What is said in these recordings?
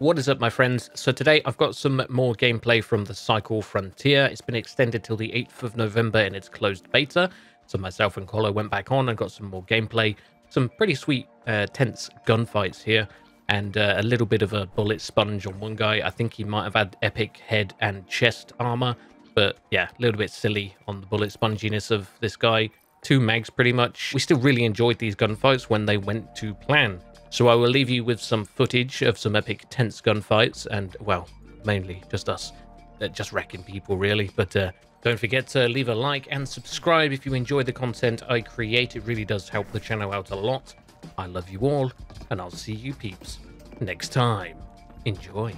What is up, my friends? So today I've got some more gameplay from the Cycle Frontier. It's been extended till the 8th of November in its closed beta. So myself and Colo went back on and got some more gameplay. Some pretty sweet, uh, tense gunfights here. And uh, a little bit of a bullet sponge on one guy. I think he might have had epic head and chest armor. But yeah, a little bit silly on the bullet sponginess of this guy. Two mags pretty much. We still really enjoyed these gunfights when they went to plan. So I will leave you with some footage of some epic tense gunfights and, well, mainly just us, uh, just wrecking people really. But uh, don't forget to leave a like and subscribe if you enjoy the content I create. It really does help the channel out a lot. I love you all, and I'll see you peeps next time. Enjoy.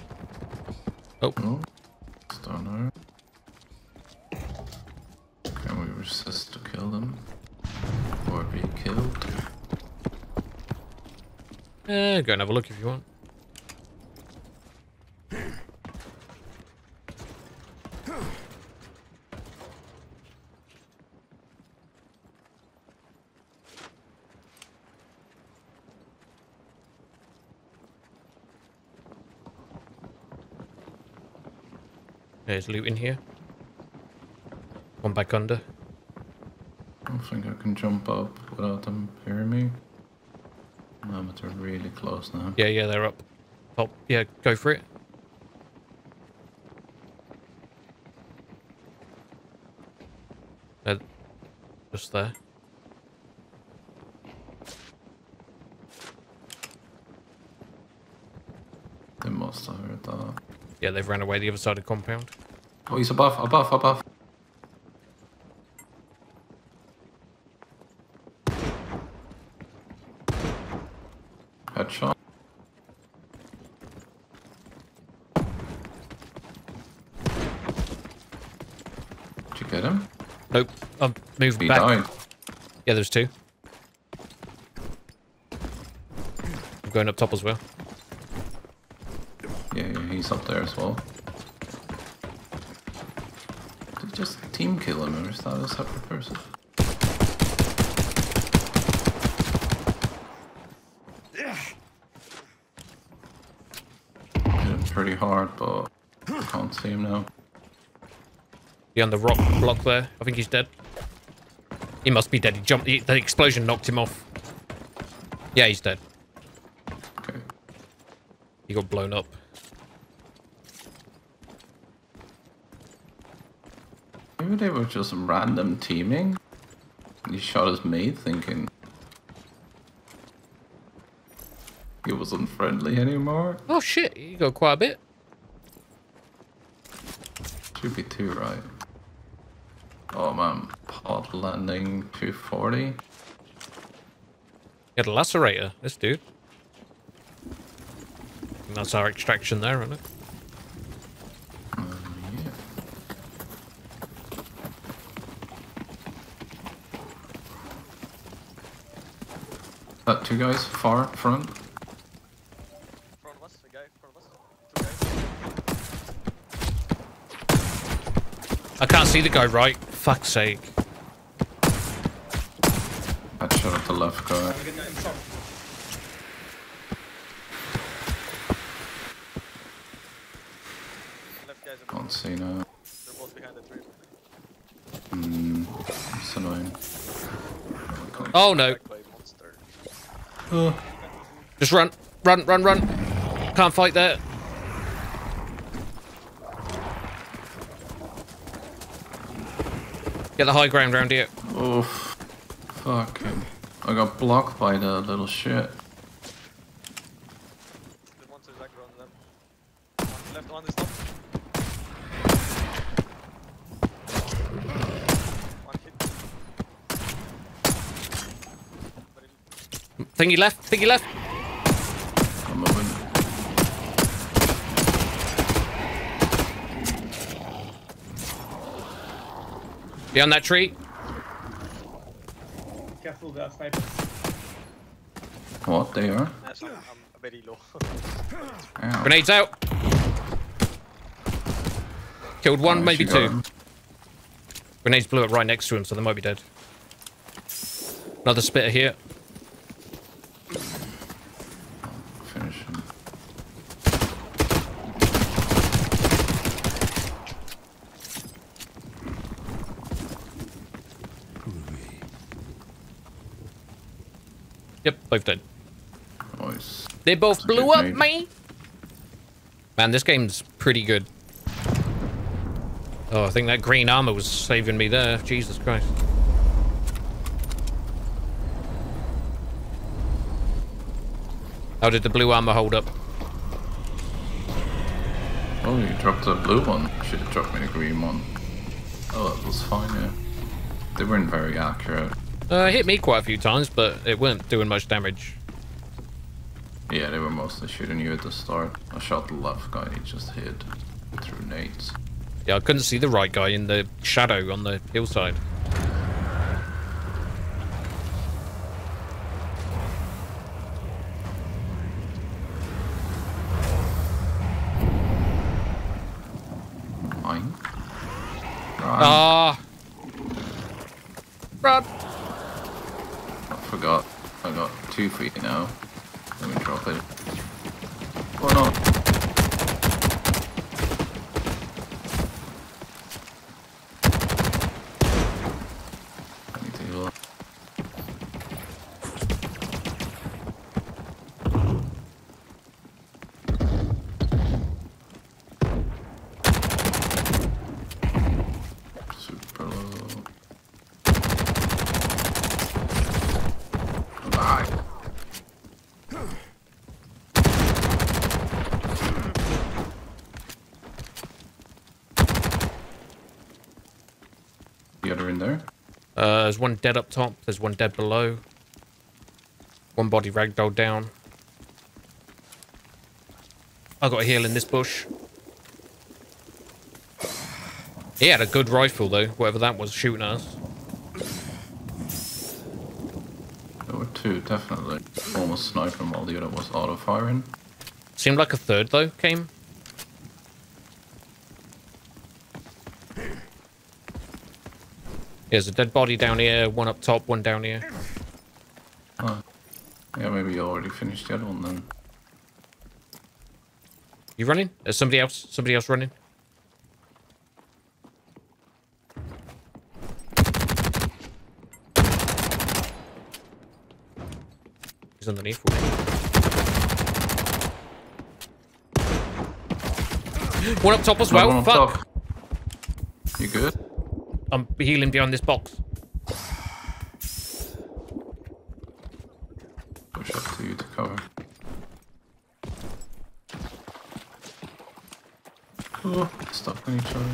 Oh, Oh, stunner. Can we resist to kill them? Or be killed? Uh, go and have a look if you want. There's loot in here. One back under. I don't think I can jump up without them hearing me. No, they're really close now. Yeah, yeah, they're up. Top. Yeah, go for it. They're just there. They must have heard that. Yeah, they've ran away the other side of the compound. Oh, he's above, above, above. Headshot. Did you get him? Nope. I'm moving He back. died. Yeah, there's two. I'm going up top as well. Yeah, yeah, he's up there as well. Did just team kill him or is that a separate person? Hit him pretty hard, but I can't see him now. On the rock block there. I think he's dead. He must be dead. He jumped. He, the explosion knocked him off. Yeah, he's dead. Okay. He got blown up. Maybe they were just random teaming. He shot his mate thinking he wasn't friendly anymore. Oh shit! He got quite a bit. Should be two, right? Oh man, pod landing 240. He had a lacerator. This dude. And that's our extraction there, isn't it? Uh, two guys, far front. front of us, a guy, front of us. Two guys. I can't see the guy right. Fuck's sake. Headshot at the left guy. Left Can't see now. they're both behind the tree. Hmm, it's annoying. Oh no! Back. Just run, run, run, run. Can't fight there. Get the high ground around here. Oh, fucking. I got blocked by the little shit. The monster's back around them. One left, one is not. One hit. Thingy left, thingy left. Behind that tree. Careful, there are snipers. What, they are? That's I'm, I'm very low. Ow. Grenades out. Killed one, Nice, maybe two. Grenades blew up right next to him, so they might be dead. Another spitter here. Both dead. Nice. They both That's blew up, me. Man, this game's pretty good. Oh, I think that green armor was saving me there. Jesus Christ. How did the blue armor hold up? Oh, you dropped the blue one. Should have dropped me the green one. Oh, that was fine, yeah. They weren't very accurate. Uh, it hit me quite a few times, but it weren't doing much damage. Yeah, they were mostly shooting you at the start. I shot the left guy, he just hid through nades. Yeah, I couldn't see the right guy in the shadow on the hillside. Mine. Ah! Run! I forgot. I got two for you now. Let me drop it. Oh no! I need to heal up. Super low. Bye. The there? Uh, there's one dead up top. There's one dead below. One body ragdoll down. I got a heal in this bush. He had a good rifle though, whatever that was shooting at us. There were two, definitely. Almost sniping while the other was auto firing. Seemed like a third though came. There's a dead body down here, one up top, one down here. Huh. Yeah, maybe you already finished the other one then. You running? There's somebody else. Somebody else running. He's underneath. One up top as well. Fuck. You good? I'm healing behind this box. Push up to you to cover. Oh, stuck on each other.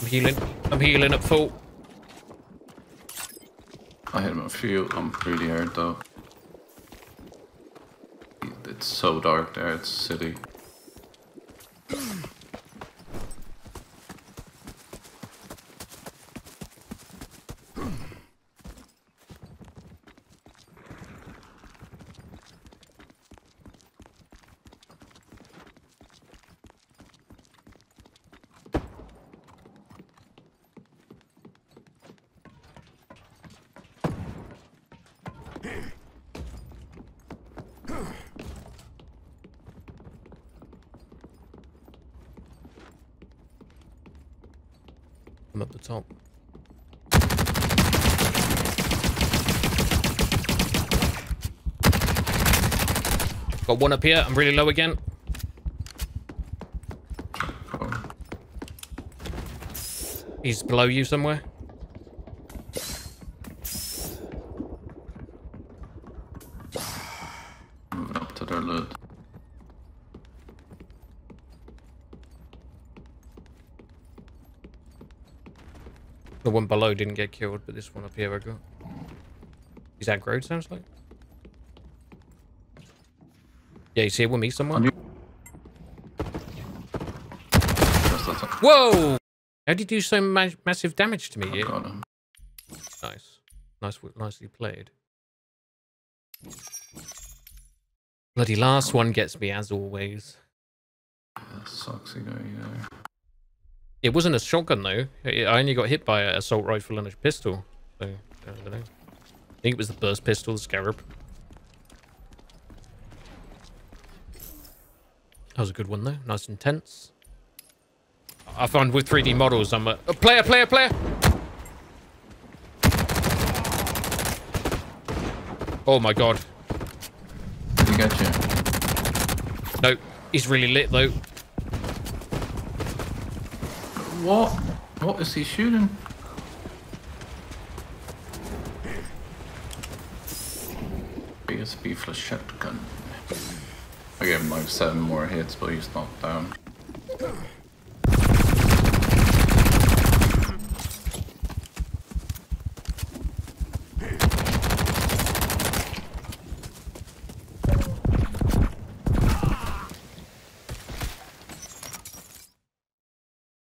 I'm healing. I'm healing at full. I hit him a few. I'm really hurt though. So dark there. It's city. The top. Got one up here. I'm really low again. He's below you somewhere. moving up to their loot. The one below didn't get killed, but this one up here I got. Is that aggroed, sounds like. Yeah, you see it with me somewhere? On you. Just that's it. Whoa! How did you do so ma massive damage to me? I Yeah. Nice. Nice, nicely played. Bloody last one gets me as always. Yeah, Soxy guy, yeah. It wasn't a shotgun though. I only got hit by an assault rifle and a pistol. So, I don't know. I think it was the burst pistol, the scarab. That was a good one though. Nice and tense. I find with 3D models, I'm a, player, player, player. Oh my god. He get you? No, he's really lit though. What? What is he shooting? Biggest beefless shotgun. I gave him like seven more hits, but he's knocked down.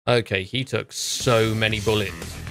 Okay, he took so many bullets.